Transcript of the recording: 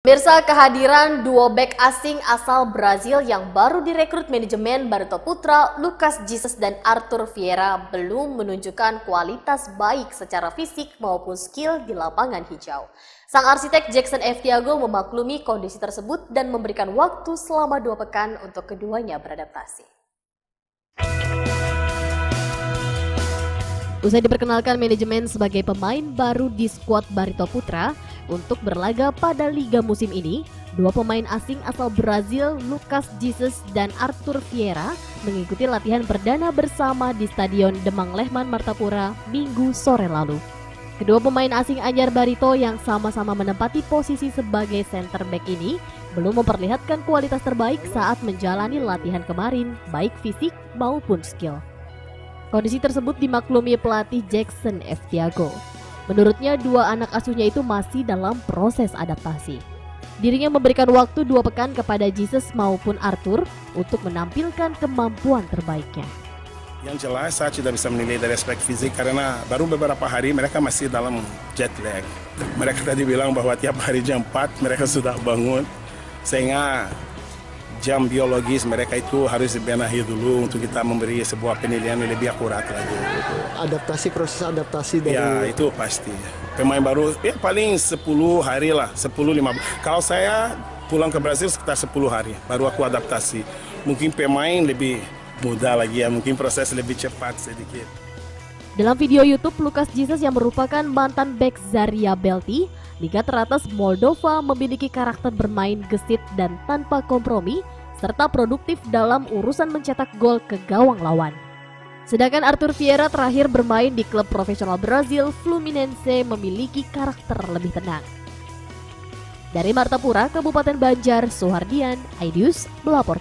Mirsa kehadiran duo back asing asal Brazil yang baru direkrut manajemen Barito Putra, Lucas Jesus dan Arthur Vieira belum menunjukkan kualitas baik secara fisik maupun skill di lapangan hijau. Sang arsitek Jackson F. Tiago memaklumi kondisi tersebut dan memberikan waktu selama dua pekan untuk keduanya beradaptasi. Usai diperkenalkan manajemen sebagai pemain baru di skuad Barito Putra untuk berlaga pada liga musim ini, dua pemain asing asal Brazil, Lucas Jesus dan Arthur Vieira, mengikuti latihan perdana bersama di Stadion Demang Lehman Martapura minggu sore lalu. Kedua pemain asing anyar Barito yang sama-sama menempati posisi sebagai center back ini belum memperlihatkan kualitas terbaik saat menjalani latihan kemarin, baik fisik maupun skill. Kondisi tersebut dimaklumi pelatih Jackson F. Tiago. Menurutnya dua anak asuhnya itu masih dalam proses adaptasi. Dirinya memberikan waktu dua pekan kepada Jesus maupun Arthur untuk menampilkan kemampuan terbaiknya. Yang jelas saya tidak bisa menilai dari aspek fisik karena baru beberapa hari mereka masih dalam jet lag. Mereka tadi bilang bahwa tiap hari jam 4 mereka sudah bangun sehingga jam biologis mereka itu harus dibenahi dulu untuk kita memberi sebuah penilaian yang lebih akurat lagi. Adaptasi proses adaptasi dari Ya itu pasti. Pemain baru ya paling 10 hari lah, 10 15. Kalau saya pulang ke Brasil sekitar 10 hari baru aku adaptasi. Mungkin pemain lebih muda lagi ya, mungkin proses lebih cepat sedikit. Dalam video YouTube Lukas Jesus yang merupakan mantan back Zaria Belti, Liga teratas Moldova memiliki karakter bermain gesit dan tanpa kompromi, serta produktif dalam urusan mencetak gol ke gawang lawan. Sedangkan Arthur Vieira terakhir bermain di klub profesional Brazil Fluminense memiliki karakter lebih tenang. Dari Martapura, Kabupaten Banjar, Sohardian, Aidius, melapor.